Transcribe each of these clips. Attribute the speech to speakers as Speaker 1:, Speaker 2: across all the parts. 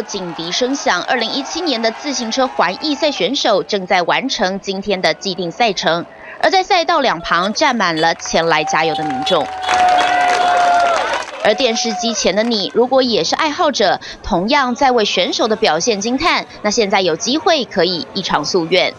Speaker 1: 警笛声响。二零一七年的自行车环意赛选手正在完成今天的既定赛程，而在赛道两旁站满了前来加油的民众。而电视机前的你，如果也是爱好者，同样在为选手的表现惊叹，那现在有机会可以一偿夙愿。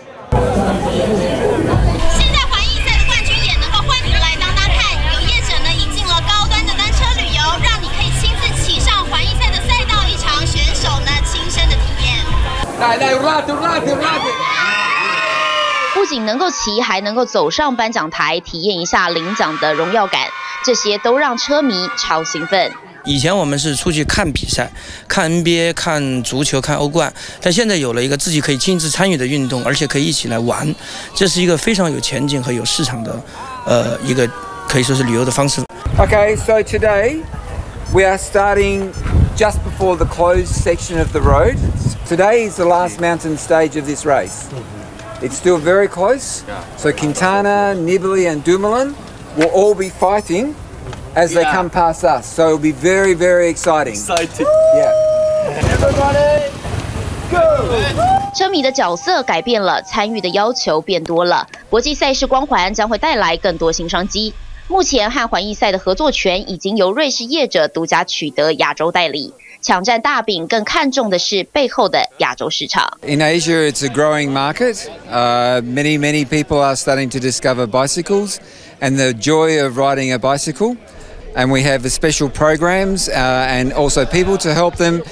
Speaker 1: 不仅能够骑，还能够走上颁奖台，体验一下领奖的荣耀感，这些都让车迷超兴奋。
Speaker 2: 以前我们是出去看比赛，看 NBA、看足球、看欧冠，但现在有了一个自己可以亲自参与的运动，而且可以一起来玩，这是一个非常有前景和有市场的，呃，一个可以说是旅游的方式。
Speaker 3: Okay, so today we are starting just before the closed section of the road. Today is the last mountain stage of this race. It's still very close. So Quintana, Nibali and Dumoulin will all be fighting as they come past us. So it'll be very, very exciting. Excited. Yeah.
Speaker 1: Everybody, go! 车迷的角色改变了，参与的要求变多了。国际赛事光环将会带来更多新商机。 目前和环意赛的合作权已经由瑞士业者独家取得亚洲代理。抢占大饼，更看重的是背后的亚洲市场。
Speaker 3: In Asia, it's a growing market. Uh, many, many people are starting to discover bicycles and the joy of riding a bicycle. And we have special programs uh, and also people to help them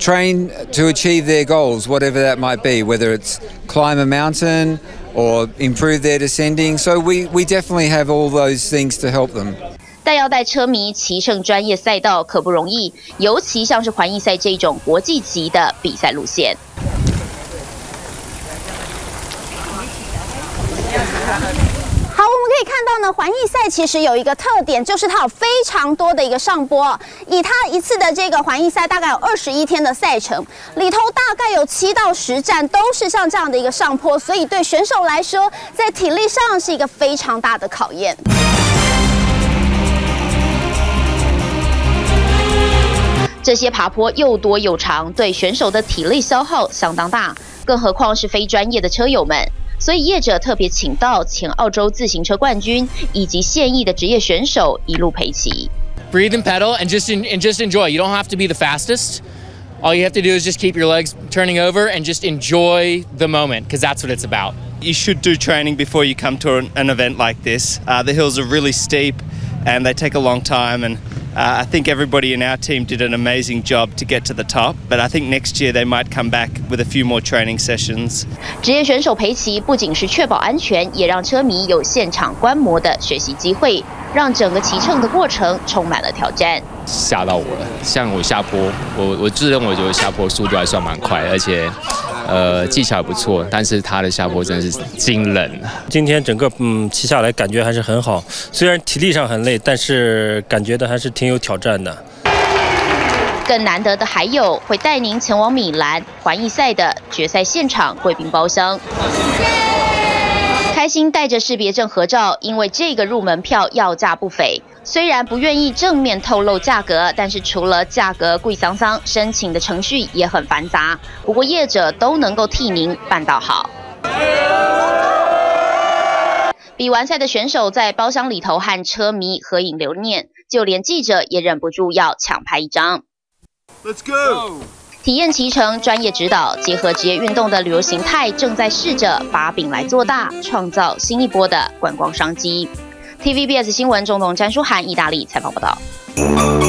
Speaker 3: train to achieve their goals, whatever that might be, whether it's climb a mountain or improve their descending. So we, we definitely have all those things to help them.
Speaker 1: 但要带车迷骑乘专业赛道可不容易，尤其像是环意赛这种国际级的比赛路线。
Speaker 4: 好，我们可以看到呢，环意赛其实有一个特点，就是它有非常多的一个上坡。以它一次的这个环意赛，大概有二十一天的赛程，里头大概有七到十站都是像这样的一个上坡，所以对选手来说，在体力上是一个非常大的考验。
Speaker 1: 这些爬坡又多又长，对选手的体力消耗相当大，更何况是非专业的车友们。所以业者特别请到前澳洲自行车冠军以及现役的职业选手一路陪骑。
Speaker 5: Breathe and pedal and just and just enjoy. You don't have to be the fastest. All you have to do is just keep your legs turning over and just enjoy the moment because that's what it's about.
Speaker 6: You should do training before you come to an, an event like this. Uh, the hills are really steep and they take a long time and uh, I think everybody in our team did an amazing job to get to the top, but I think next year they might come back with a few more training sessions.
Speaker 1: 职业选手陪骑不仅是确保安全，也让车迷有现场观摩的学习机会，让整个骑乘的过程充满了挑战。
Speaker 7: 吓到我了，像我下坡，我我自认为我觉得下坡速度还算蛮快，而且。呃，技巧也不错，但是他的下坡真的是惊人。
Speaker 8: 今天整个嗯骑下来感觉还是很好，虽然体力上很累，但是感觉的还是挺有挑战的。
Speaker 1: 更难得的还有会带您前往米兰环意赛的决赛现场贵宾包厢，开心带着识别证合照，因为这个入门票要价不菲。虽然不愿意正面透露价格，但是除了价格贵桑桑，申请的程序也很繁杂。不过业者都能够替您办到好。比完赛的选手在包厢里头和车迷合影留念，就连记者也忍不住要抢拍一张。Let's go！体验骑乘专业指导，结合职业运动的旅游形态，正在试着把饼来做大，创造新一波的观光商机。TVBS 新闻总统詹书涵意大利采访报道。